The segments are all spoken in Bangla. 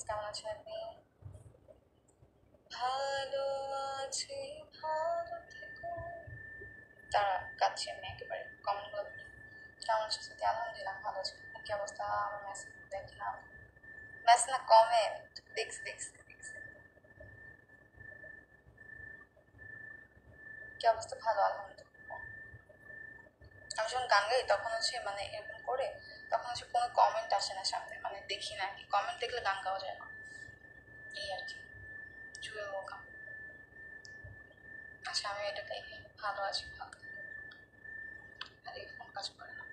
ফ্রেন্ডস কেমন আছেন আপনি? ভালো আছি, ভালো থেকো। তারা গাচ্ছি আমি একেবারে কমেন্টগুলো পড়ি কেমন আছো? সত্যি আলহামদুলিল্লাহ, ভালো আছি। আপনার কি অবস্থা? আমার মেসেজ দেখলাম। মেসেজ না কমেন্ট দেখছি দেখছি দেখছি। কি অবস্থা? ভালো, আলহামদুলিল্লাহ। আমি যখন গান গাই, তখন হচ্ছে মানে এরকম করে তখন হচ্ছে কোনো কমেন্ট আসে না সামনে মানে দেখি না কি। কমেন্ট দেখলে গান গাওয়া যায় না। এই আর কি। চুয়ে ওকা আচ্ছা আমি এটা দেখি ভালো আছি, ভালো। আর ফোন কাজ করে না।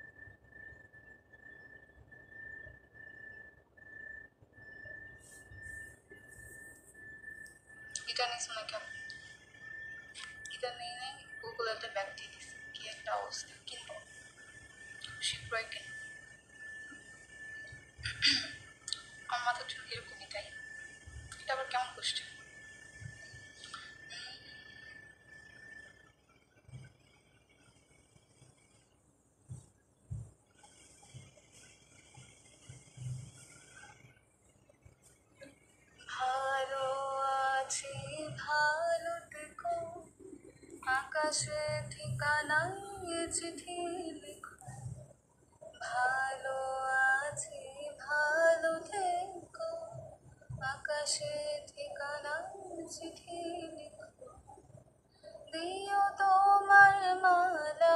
এটা নিস না কেন এটা নেই নেই গুগলেতে ব্যাগ দিয়ে দিস কি একটা অবস্থা। কিনবো। শীঘ্রই কিনবো। আমার মাথা চুল এরকমই তাই। এটা আবার কেমন থেকো আকাশে ঠিকানা চিঠি লিখো। ভালো আছি ভালো থেকো আকাশে ঠিকানা চিঠি লিখো। দিও তোমার মালা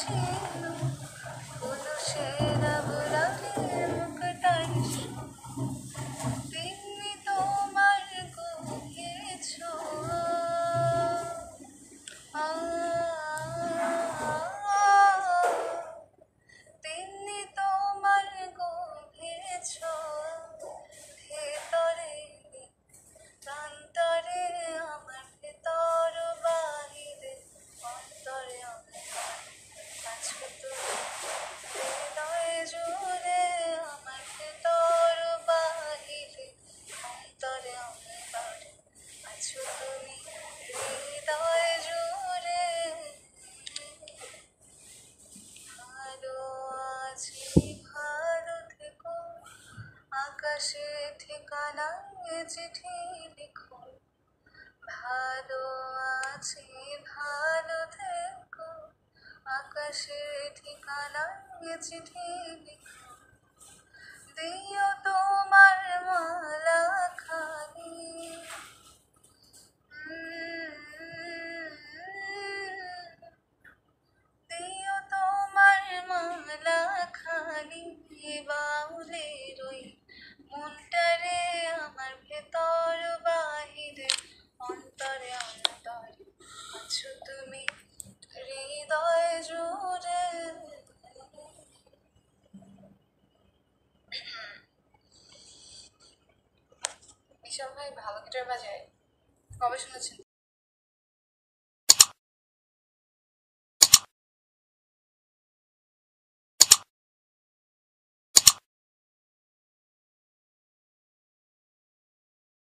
Acho que ঠিকানা চিঠি লিখো। ভালো আছি ভালো থেকো। আকাশে ঠিকানা চিঠি লিখো। বিশাল ভাই ভালো গিটার বাজায় কবে শুনেছেন